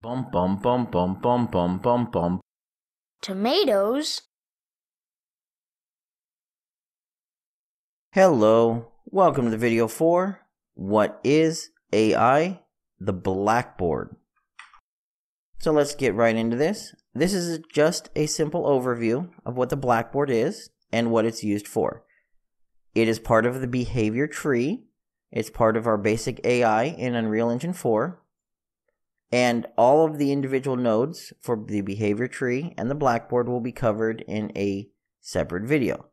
Bum bum bum bum bum bum bum bum. Tomatoes? Hello, welcome to the video for What is AI? The Blackboard. So let's get right into this. This is just a simple overview of what the Blackboard is and what it's used for. It is part of the behavior tree. It's part of our basic AI in Unreal Engine 4 and all of the individual nodes for the behavior tree and the blackboard will be covered in a separate video.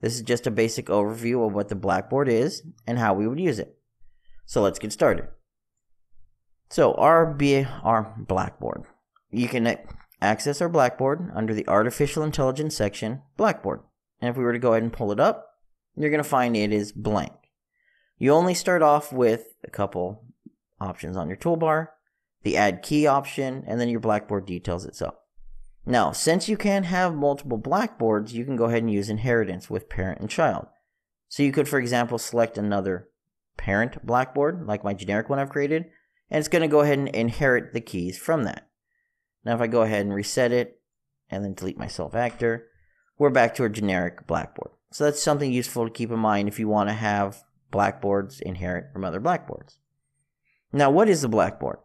This is just a basic overview of what the blackboard is and how we would use it. So let's get started. So our B our blackboard. You can access our blackboard under the artificial intelligence section, blackboard. And if we were to go ahead and pull it up, you're going to find it is blank. You only start off with a couple options on your toolbar the add key option, and then your Blackboard details itself. Now, since you can have multiple blackboards, you can go ahead and use inheritance with parent and child. So you could, for example, select another parent blackboard, like my generic one I've created, and it's going to go ahead and inherit the keys from that. Now, if I go ahead and reset it and then delete my self actor, we're back to our generic blackboard. So that's something useful to keep in mind if you want to have blackboards inherit from other blackboards. Now, what is the blackboard?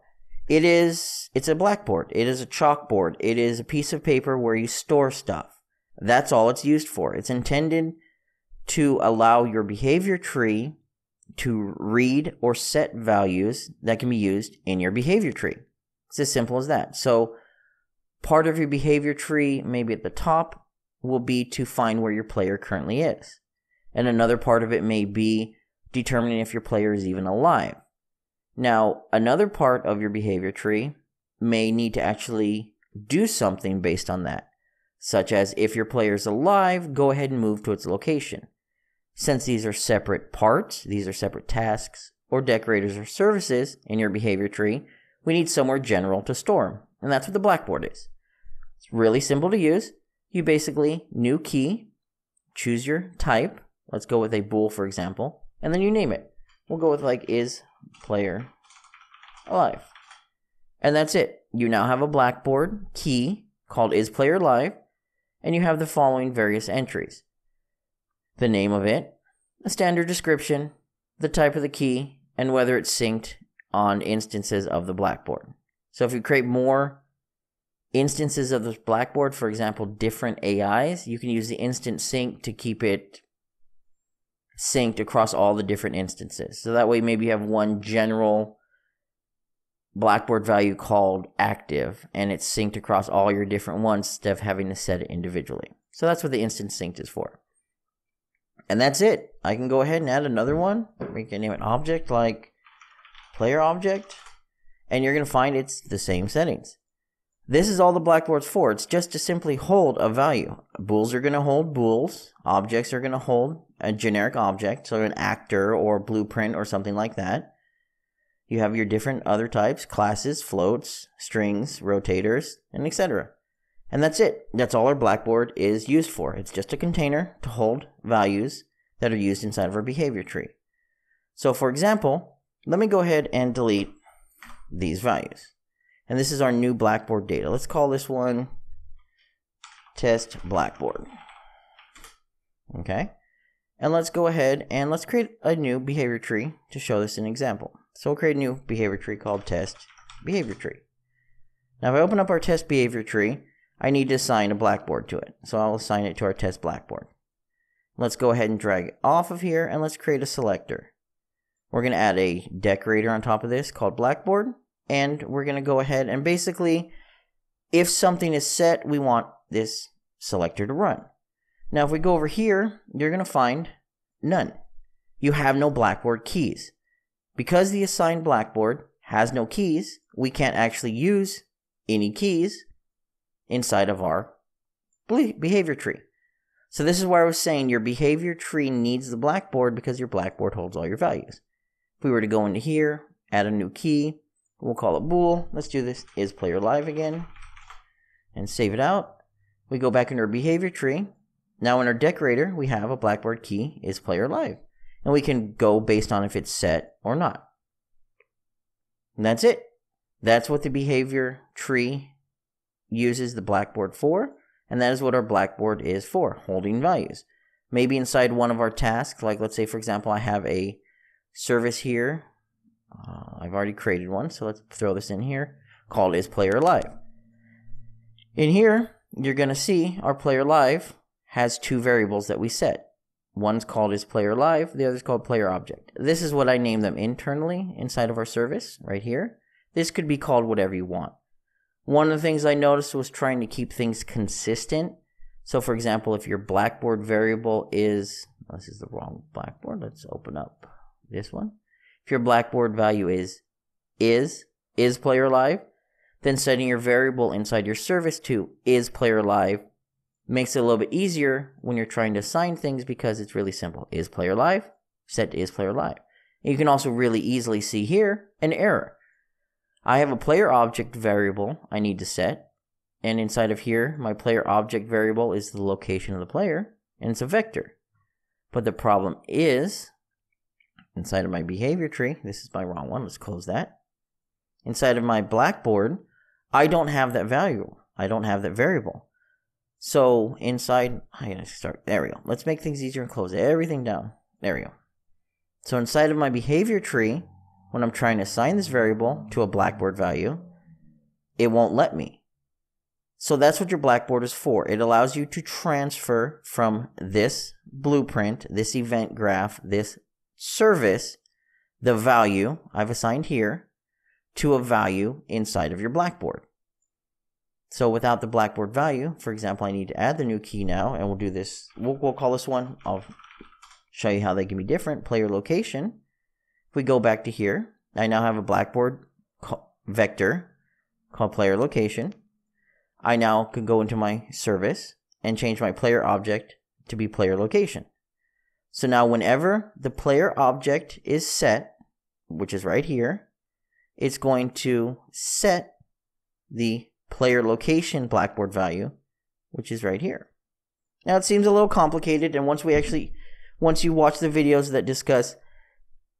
It is it's a blackboard. It is a chalkboard. It is a piece of paper where you store stuff. That's all it's used for. It's intended to allow your behavior tree to read or set values that can be used in your behavior tree. It's as simple as that. So part of your behavior tree, maybe at the top, will be to find where your player currently is. And another part of it may be determining if your player is even alive. Now, another part of your behavior tree may need to actually do something based on that, such as if your player is alive, go ahead and move to its location. Since these are separate parts, these are separate tasks, or decorators or services in your behavior tree, we need somewhere general to store them. And that's what the blackboard is. It's really simple to use. You basically, new key, choose your type. Let's go with a bool, for example, and then you name it. We'll go with like is player alive. And that's it. You now have a blackboard key called is player and you have the following various entries the name of it, a standard description, the type of the key, and whether it's synced on instances of the blackboard. So if you create more instances of this blackboard, for example, different AIs, you can use the instant sync to keep it synced across all the different instances. So that way, maybe you have one general Blackboard value called active, and it's synced across all your different ones instead of having to set it individually. So that's what the instance synced is for. And that's it. I can go ahead and add another one. We can name an object like player object, and you're going to find it's the same settings. This is all the blackboard's for. It's just to simply hold a value. Bools are going to hold bools. Objects are going to hold a generic object, so an actor or blueprint or something like that. You have your different other types, classes, floats, strings, rotators, and etc. And that's it. That's all our blackboard is used for. It's just a container to hold values that are used inside of our behavior tree. So for example, let me go ahead and delete these values. And this is our new Blackboard data. Let's call this one test Blackboard. Okay. And let's go ahead and let's create a new behavior tree to show this an example. So we'll create a new behavior tree called test behavior tree. Now if I open up our test behavior tree, I need to assign a blackboard to it. So I'll assign it to our test blackboard. Let's go ahead and drag it off of here and let's create a selector. We're going to add a decorator on top of this called blackboard and we're going to go ahead and basically, if something is set, we want this selector to run. Now, if we go over here, you're going to find none. You have no Blackboard keys. Because the assigned Blackboard has no keys, we can't actually use any keys inside of our behavior tree. So this is why I was saying your behavior tree needs the Blackboard because your Blackboard holds all your values. If we were to go into here, add a new key, We'll call it bool. Let's do this is player live again and save it out. We go back into our behavior tree. Now in our decorator, we have a Blackboard key is player live. And we can go based on if it's set or not. And that's it. That's what the behavior tree uses the blackboard for, and that is what our blackboard is for, holding values. Maybe inside one of our tasks, like let's say, for example, I have a service here. I've already created one, so let's throw this in here called is player live. In here, you're going to see our player live has two variables that we set. One's called is player live, the other's called player object. This is what I name them internally inside of our service right here. This could be called whatever you want. One of the things I noticed was trying to keep things consistent. So for example, if your Blackboard variable is, this is the wrong Blackboard, let's open up this one. If your Blackboard value is is, is player live, then setting your variable inside your service to is player live makes it a little bit easier when you're trying to assign things because it's really simple. Is player live? Set to is player live. You can also really easily see here an error. I have a player object variable I need to set. And inside of here, my player object variable is the location of the player, and it's a vector. But the problem is, inside of my behavior tree, this is my wrong one, let's close that. Inside of my blackboard, I don't have that value. I don't have that variable. So inside, I'm gonna start. There we go. Let's make things easier and close everything down. There we go. So inside of my behavior tree, when I'm trying to assign this variable to a Blackboard value, it won't let me. So that's what your Blackboard is for. It allows you to transfer from this blueprint, this event graph, this service, the value I've assigned here, to a value inside of your Blackboard. So without the Blackboard value, for example, I need to add the new key now, and we'll do this. We'll, we'll call this one. I'll show you how they can be different. Player location. If we go back to here, I now have a Blackboard vector called player location. I now can go into my service and change my player object to be player location. So now whenever the player object is set, which is right here, it's going to set the player location Blackboard value, which is right here. Now it seems a little complicated, and once we actually, once you watch the videos that discuss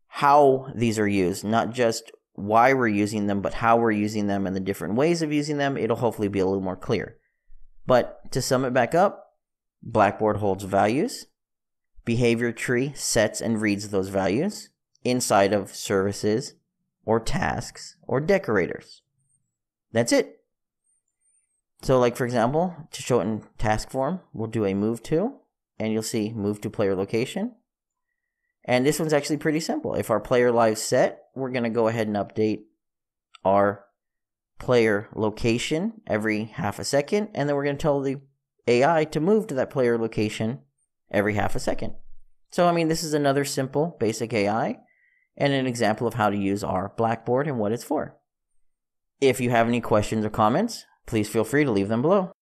how these are used, not just why we're using them, but how we're using them and the different ways of using them, it'll hopefully be a little more clear. But to sum it back up, Blackboard holds values, behavior tree sets and reads those values inside of services or tasks or decorators. That's it. So like for example, to show it in task form, we'll do a move to, and you'll see move to player location. And this one's actually pretty simple. If our player live set, we're going to go ahead and update our player location every half a second, and then we're going to tell the AI to move to that player location every half a second. So, I mean, this is another simple, basic AI and an example of how to use our Blackboard and what it's for. If you have any questions or comments, please feel free to leave them below.